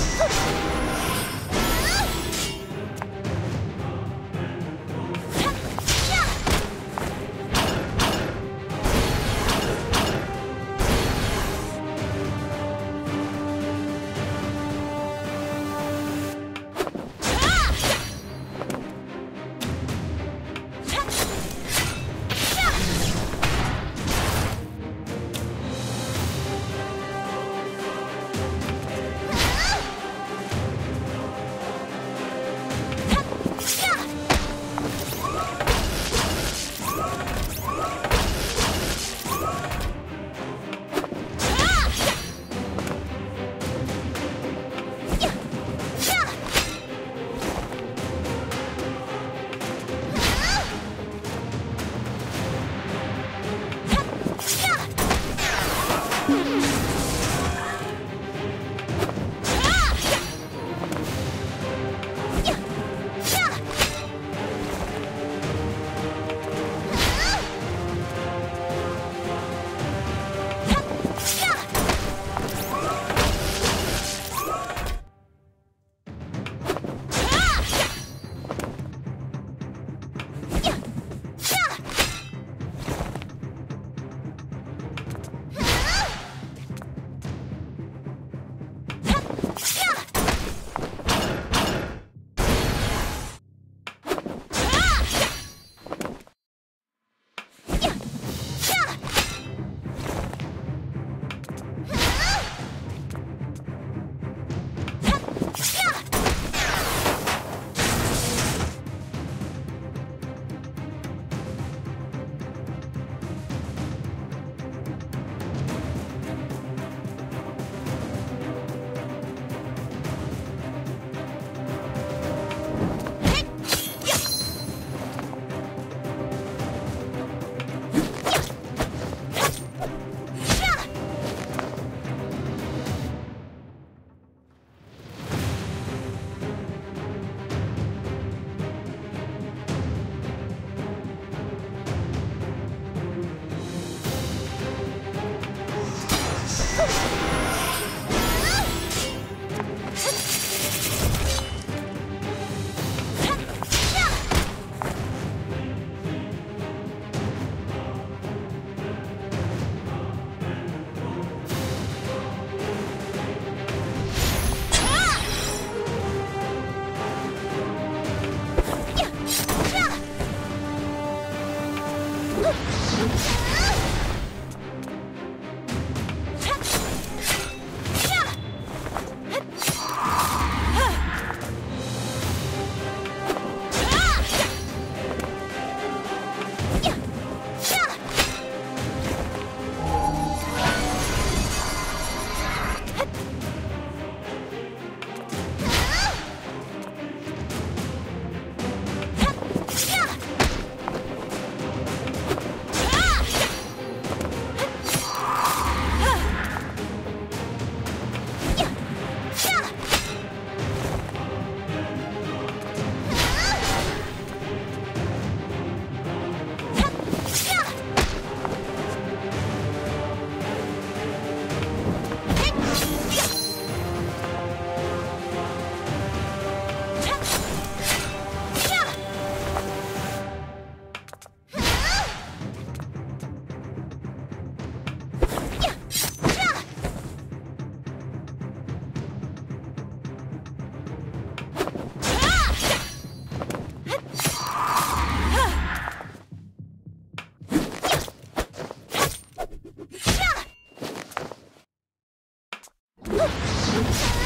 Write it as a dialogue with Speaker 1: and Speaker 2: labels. Speaker 1: Let's go. Thank you.